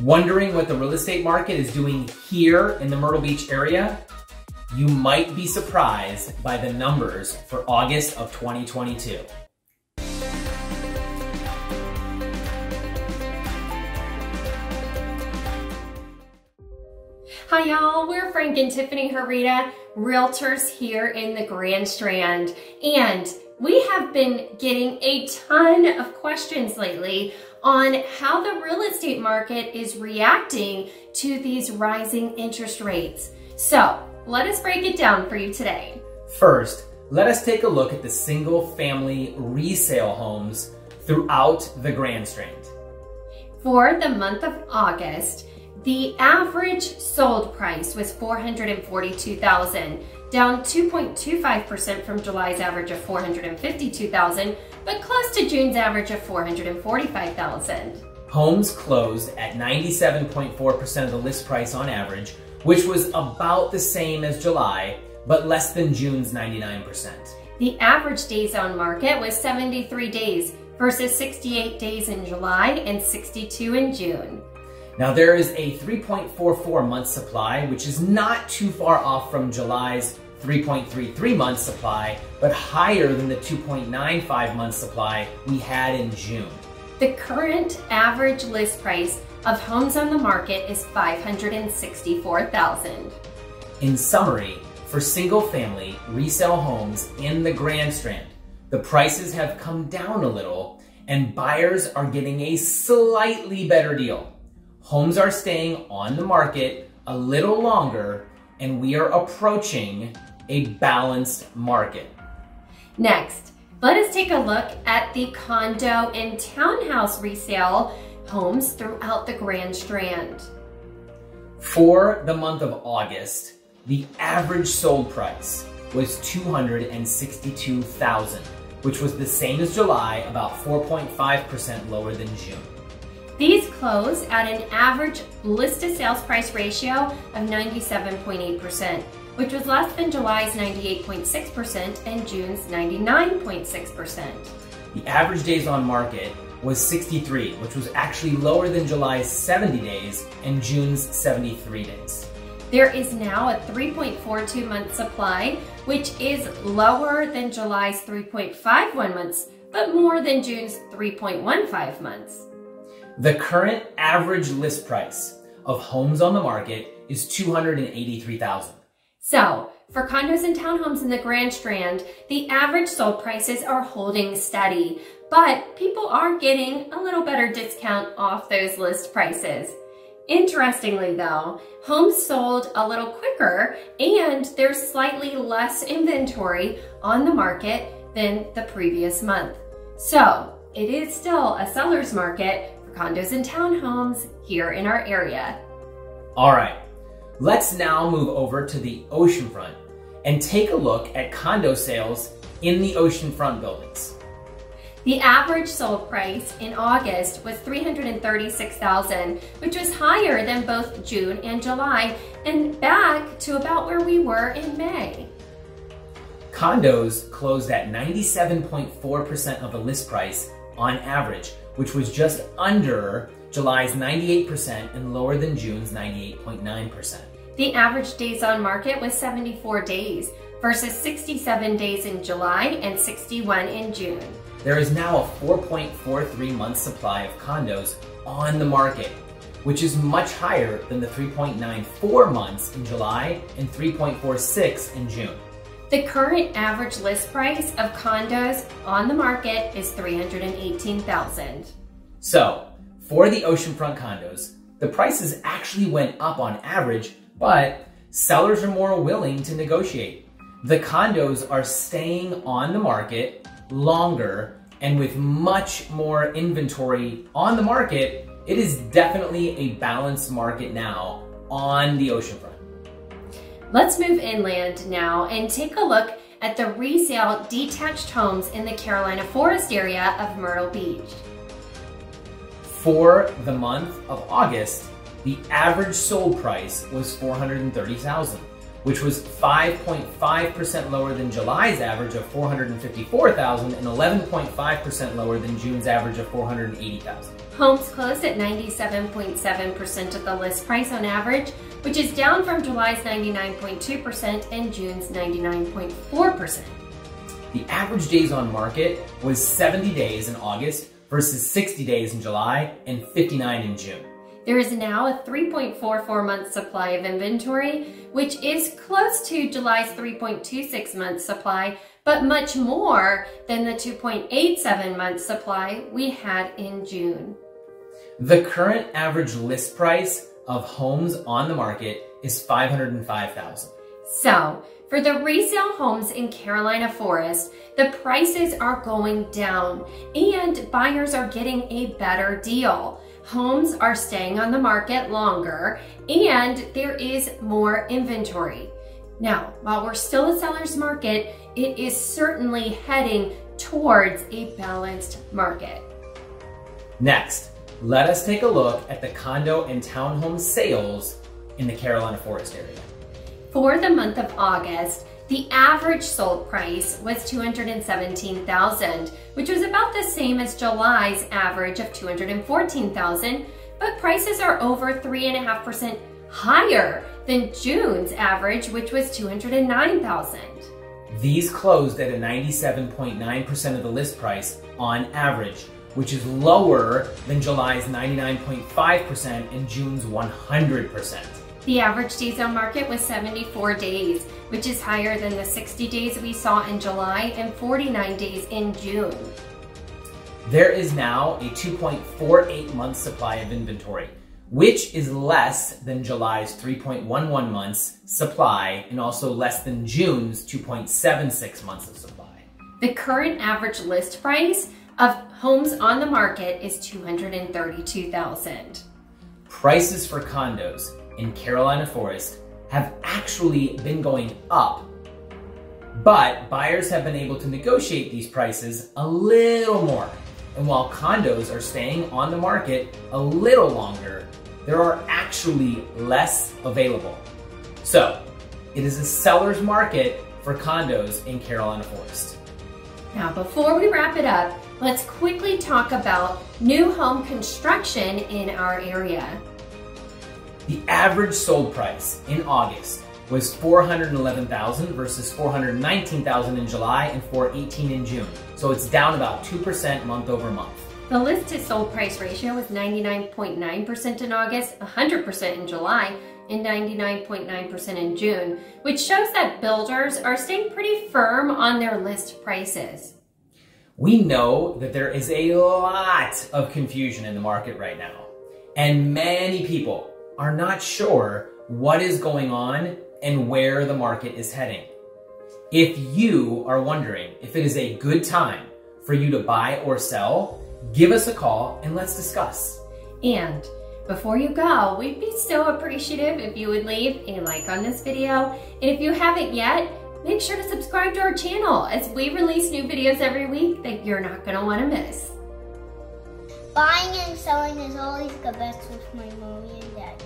Wondering what the real estate market is doing here in the Myrtle Beach area? You might be surprised by the numbers for August of 2022. Hi y'all, we're Frank and Tiffany Hereda, realtors here in the Grand Strand. And we have been getting a ton of questions lately on how the real estate market is reacting to these rising interest rates. So let us break it down for you today. First, let us take a look at the single family resale homes throughout the Grand Strand. For the month of August, the average sold price was 442,000, down 2.25% from July's average of 452,000, but close to June's average of 445,000. Homes closed at 97.4% of the list price on average, which was about the same as July, but less than June's 99%. The average days on market was 73 days versus 68 days in July and 62 in June. Now there is a 3.44 month supply, which is not too far off from July's 3.33 month supply, but higher than the 2.95 month supply we had in June. The current average list price of homes on the market is 564,000. In summary, for single family resale homes in the Grand Strand, the prices have come down a little and buyers are getting a slightly better deal. Homes are staying on the market a little longer and we are approaching a balanced market. Next, let us take a look at the condo and townhouse resale homes throughout the Grand Strand. For the month of August, the average sold price was 262,000, which was the same as July, about 4.5% lower than June. These close at an average list to sales price ratio of 97.8%, which was less than July's 98.6% and June's 99.6%. The average days on market was 63, which was actually lower than July's 70 days and June's 73 days. There is now a 3.42 month supply, which is lower than July's 3.51 months, but more than June's 3.15 months. The current average list price of homes on the market is 283,000. So, for condos and townhomes in the Grand Strand, the average sold prices are holding steady, but people are getting a little better discount off those list prices. Interestingly though, homes sold a little quicker and there's slightly less inventory on the market than the previous month. So it is still a seller's market condos and townhomes here in our area. All right, let's now move over to the oceanfront and take a look at condo sales in the oceanfront buildings. The average sold price in August was 336,000, which was higher than both June and July and back to about where we were in May. Condos closed at 97.4% of the list price on average, which was just under July's 98% and lower than June's 98.9%. The average days on market was 74 days versus 67 days in July and 61 in June. There is now a 4.43 month supply of condos on the market, which is much higher than the 3.94 months in July and 3.46 in June. The current average list price of condos on the market is 318,000. So, for the oceanfront condos, the prices actually went up on average, but sellers are more willing to negotiate. The condos are staying on the market longer and with much more inventory on the market, it is definitely a balanced market now on the oceanfront. Let's move inland now and take a look at the resale detached homes in the Carolina Forest area of Myrtle Beach. For the month of August, the average sold price was 430,000, which was 5.5% lower than July's average of 454,000 and 11.5% lower than June's average of 480,000. Homes closed at 97.7% of the list price on average, which is down from July's 99.2% and June's 99.4%. The average days on market was 70 days in August versus 60 days in July and 59 in June. There is now a 3.44 month supply of inventory, which is close to July's 3.26 month supply, but much more than the 2.87 month supply we had in June. The current average list price of homes on the market is 505,000. So, for the resale homes in Carolina Forest, the prices are going down and buyers are getting a better deal. Homes are staying on the market longer and there is more inventory. Now, while we're still a seller's market, it is certainly heading towards a balanced market. Next, let us take a look at the condo and townhome sales in the Carolina Forest area. For the month of August, the average sold price was 217,000, which was about the same as July's average of 214,000, but prices are over 3.5% higher than June's average, which was 209,000. These closed at a 97.9% of the list price on average, which is lower than July's 99.5% and June's 100%. The average days on market was 74 days, which is higher than the 60 days we saw in July and 49 days in June. There is now a 2.48 month supply of inventory, which is less than July's 3.11 months supply and also less than June's 2.76 months of supply. The current average list price of homes on the market is 232,000. Prices for condos in Carolina Forest have actually been going up. But buyers have been able to negotiate these prices a little more. And while condos are staying on the market a little longer, there are actually less available. So, it is a seller's market for condos in Carolina Forest. Now, before we wrap it up, let's quickly talk about new home construction in our area. The average sold price in August was 411,000 versus 419,000 in July and 418 in June. So it's down about 2% month over month. The list to sold price ratio was 99.9% in August, 100% in July, and 99.9% in June, which shows that builders are staying pretty firm on their list prices. We know that there is a lot of confusion in the market right now, and many people are not sure what is going on and where the market is heading. If you are wondering if it is a good time for you to buy or sell, give us a call and let's discuss. And before you go, we'd be so appreciative if you would leave a like on this video. And if you haven't yet, make sure to subscribe to our channel as we release new videos every week that you're not gonna wanna miss. Buying and selling is always the best with my mommy and daddy.